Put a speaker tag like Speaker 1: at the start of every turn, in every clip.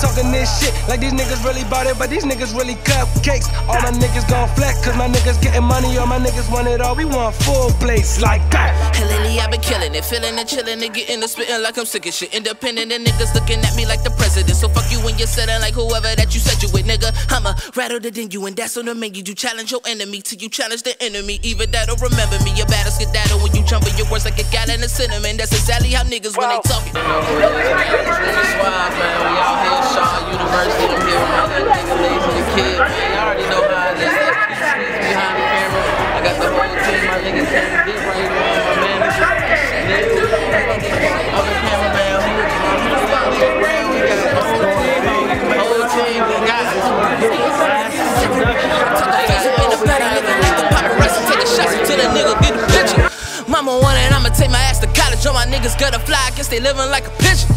Speaker 1: talking this shit like these niggas really bought it, but these niggas really cupcakes. All my niggas gon' flex, cause my niggas getting money, all my niggas want it all. We want full plates like that.
Speaker 2: And lately I've been killing it, feeling and chilling and getting the spitting like I'm sick of shit. Independent and niggas looking at me like the president. So fuck you when you're sitting like whoever that you said you with, nigga. I'ma rattle than you, and that's on the menu. You challenge your enemy till you challenge the enemy. Even that'll remember me. Your battle skedaddle when you jump in your words like a gallon of cinnamon. That's exactly how niggas when they talking. Gotta fly, I guess they living like a pigeon.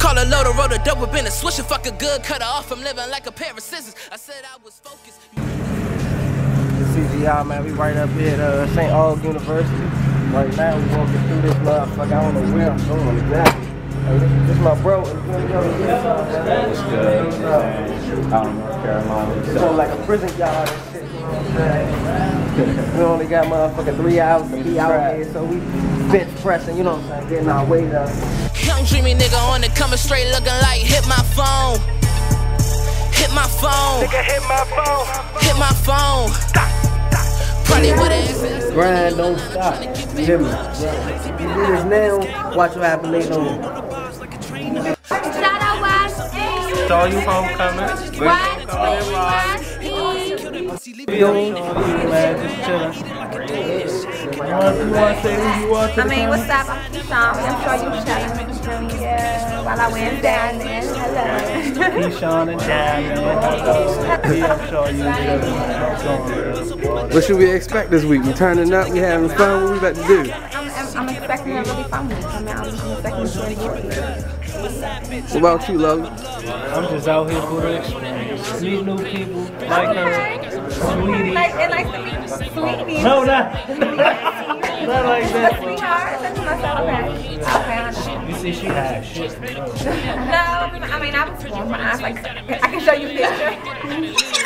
Speaker 2: Call a loader, roll the dope up in a swisher. Fuck a good cut off, I'm living like a pair of scissors. I said I was focused.
Speaker 3: CGI, man, we right up here at uh, St. Aug University. Right now, we walking through this motherfucker. I don't know where I'm going exactly. Hey, this, this my bro. What's
Speaker 4: good? Out in North Carolina.
Speaker 3: It's like a prison yard and shit. You know what I'm saying? We only got motherfucking three hours to be out here, so we bench pressing, you know what I'm saying, getting our weight up.
Speaker 2: Young Dreemy nigga on it, coming straight looking like hit my phone. Hit my phone.
Speaker 1: Nigga hit my phone.
Speaker 2: Hit my phone. Probably what it is.
Speaker 3: Grind don't stop. You hear me? You do this now, watch what happen later on.
Speaker 5: Shout out West
Speaker 4: Saw you homecoming.
Speaker 3: Want to say who you are to
Speaker 5: I mean, what's up? I'm Keyshawn. I'm sure you chilling. Yeah, while I went down there. Hello.
Speaker 4: Keyshawn and Diamond. I'm sure you chilling.
Speaker 3: What should we expect this week? We turning up, we having fun, what we about to do?
Speaker 5: I'm, I'm, I'm expecting a really fun week. I mean, I'm expecting it's really good.
Speaker 3: What about you, Logan?
Speaker 4: I'm just out here for the experience. Meet new people, like her, sweetie.
Speaker 5: Like, it likes to be sweetie.
Speaker 4: No, not, not like that.
Speaker 5: Sweetheart. That's myself. Okay. Okay,
Speaker 4: You see, she had shit.
Speaker 5: No, I mean, I mean, I was with my eyes. Like, I can show you pictures.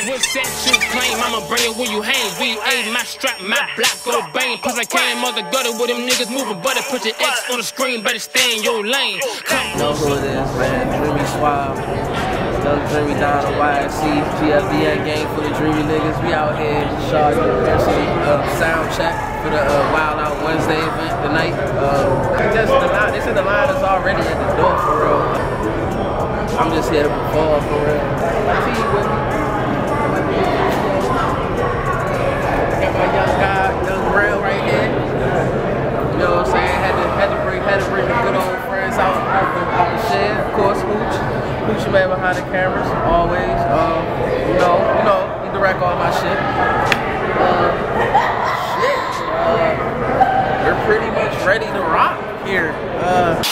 Speaker 6: With set you claim, I'ma bring it where you hang. VA, my strap, my block, go bang. Plus I came mother gutter with them niggas moving, better put your X on the screen, better stay in your lane. Come
Speaker 2: know who it is, man. Dreemy Suave. Young Dreemy down the YSE. GFDN game for the Dreemy niggas. We out here, Shaw University. Uh, sound check for the uh, Wild Out Wednesday event tonight. Uh, just the line, they said the line is already at the door for real. I'm just here to perform for real. Man behind the cameras, always. Um, you know, you know, he direct all my shit. Uh, shit. Uh, we're pretty much ready to rock here. Uh,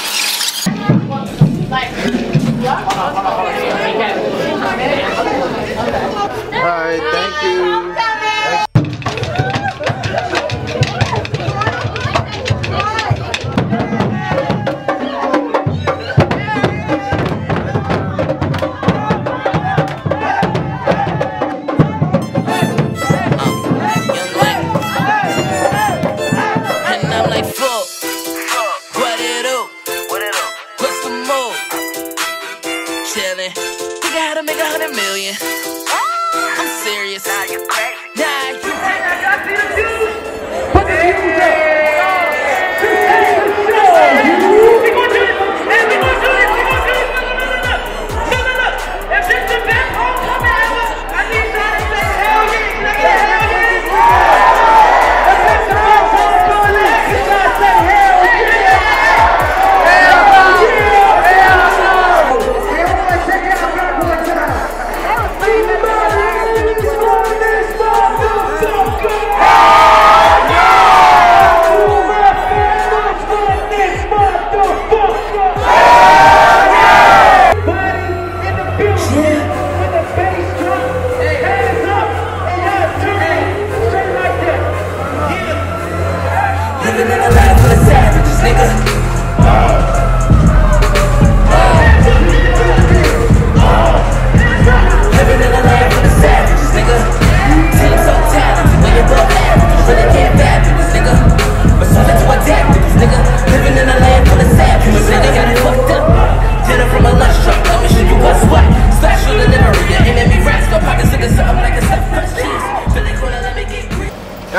Speaker 7: nigga.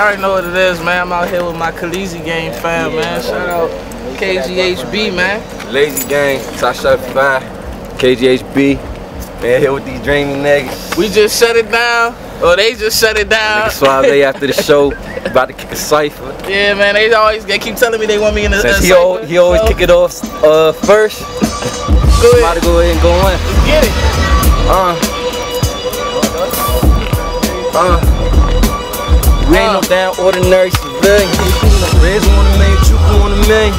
Speaker 2: Already know what it is, man. I'm out here with my Khalaezzy gang fam, man. Shout out KGHB, man.
Speaker 8: Lazy Gang, Tasha shot five, KGHB. Man, here with these Dreemy niggas.
Speaker 2: We just shut it down. Or they just shut it down.
Speaker 8: Suave after the show, about to kick a cipher.
Speaker 2: Yeah, man. They always they keep telling me they want me in the.
Speaker 8: Since
Speaker 2: uh,
Speaker 8: he, al- he always
Speaker 2: so
Speaker 8: kick it off uh, first,
Speaker 2: Go
Speaker 8: I'm about to go ahead and go on.
Speaker 2: Let's get it.
Speaker 8: Uh. Uh. We ain't no damn ordinary civilian. Reds on a million, Chupa on a million.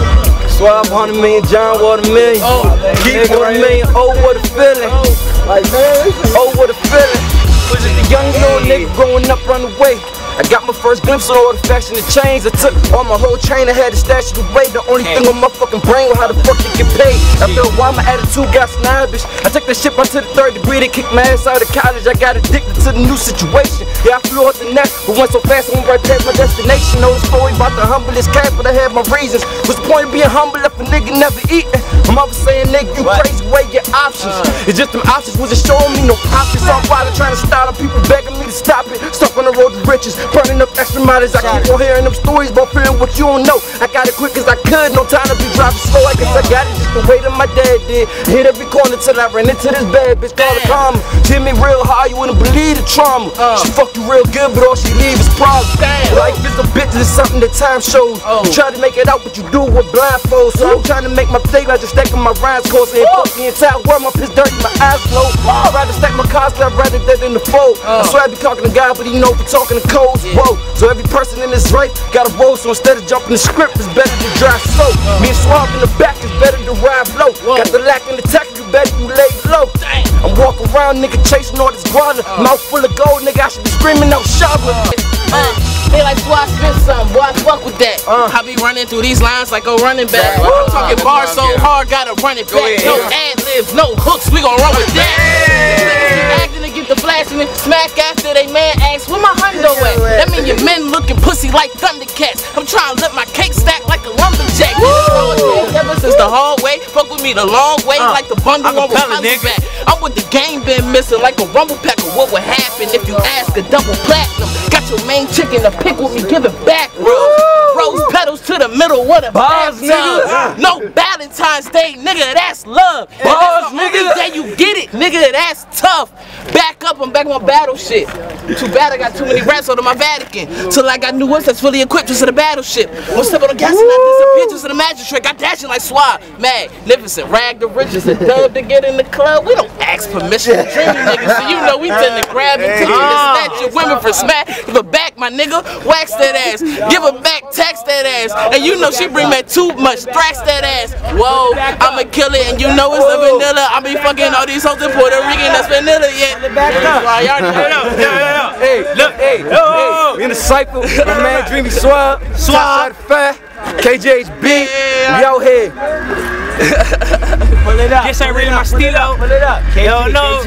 Speaker 8: Suave on a million, John what a million.
Speaker 2: Oh,
Speaker 8: Keep on a million, oh what a feeling. Like man, oh what a feeling. Was it the young little nigga growing up run away? First glimpse of all the fashion and chains. I took all my whole chain, I had to stash it away. The only thing on my fucking brain was how the fuck to get paid. After a while, my attitude got snobbish. I took that shit out to the third degree. They kicked my ass out of college. I got addicted to the new situation. Yeah, I flew off the nest, but went so fast, I went right past my destination. Know the story about the humblest cat, but I had my reasons. What's the point of being humble if a nigga never eating? I'm always saying, nigga, you crazy, weigh your options. It's just them options wasn't showing me no options. So I'm wild trying to style them, people begging me to stop it. Stuck on the road to riches, burning up extra mileage. I keep on hearing them stories, but fearing what you don't know. I got it quick as I could, no time to be driving slow. I guess I got it just the way that my dad did. Hit every corner till I ran into this bad bitch called a karma. Hit me real hard, you wouldn't believe the trauma. She fuck you real good, but all she leave is problems. Life is a bitch, it's something that time shows. You try to make it out, but you do it with blindfold. So I'm trying to make my thing I just stacking my rhymes course. And fuck the entire world, my piss dirty, my eyes low. I'd rather stack my cars, I'd rather dead than the fold. I swear I be talking to God, but he know for talking to codes. Whoa, so every person in this race got a role, so instead of jumping the script, it's better to drive slow. Me and Swamp in the back is better to ride low. Got the lack in the tech, you better you lay low. I'm walking around, nigga, chasing all this guala. Uh. Mouth full of gold, nigga, I should be screaming out shoveling.
Speaker 2: Uh. uh, they like, boy, I spit something, boy, I fuck with that. Uh. I be running through these lines like a running back. I'm talking bars so hard, gotta run it back. No ad libs, no hooks, we gon' run with that. Niggas Acting to get the flashing and smack after they man asks, where my hundo at? That mean your men looking pussy like Thundercats. I'm trying to let my cake stack like a lumberjack. Niggas Ever since the hallway, fuck with me the long way, like the bundle on back. I'm with the game been missing like a rumble pack of what would happen if you ask a double platinum. Got your main chicken to pick with me, give it back, bro. Rose petals to the middle, what a
Speaker 8: Bars, nigga.
Speaker 2: No Valentine's Day, nigga, that's love.
Speaker 8: Bars,
Speaker 2: that's the only
Speaker 8: nigga.
Speaker 2: day you get nigga, that's tough. Back up, I'm back on my battle shit. Too bad I got too many rats under my Vatican. Till I got new ones that's fully equipped just to the battleship. One step on the gas and I disappear just to the magic trick. I dashing like swab. Magnificent. Rag the riches and dub to get in the club. We don't ask permission to dream niggas. So you know we tend to grab and take and snatch your women for smack. Give her back, my nigga. Wax that ass. Give her back, tax that ass. And you know she bring back too much. Thrax that ass. Whoa, I'ma kill it. And you know it's the vanilla. I be fucking all these hoes in Puerto Rican that's vanilla yet. Why y'all know?
Speaker 8: Hey, look, hey, hey, we in the cycle. My man Dreemy Suave, Suave, Fat, KJHB, we out here.
Speaker 4: Yes, I read my stilo. Pull it up. Yo, no.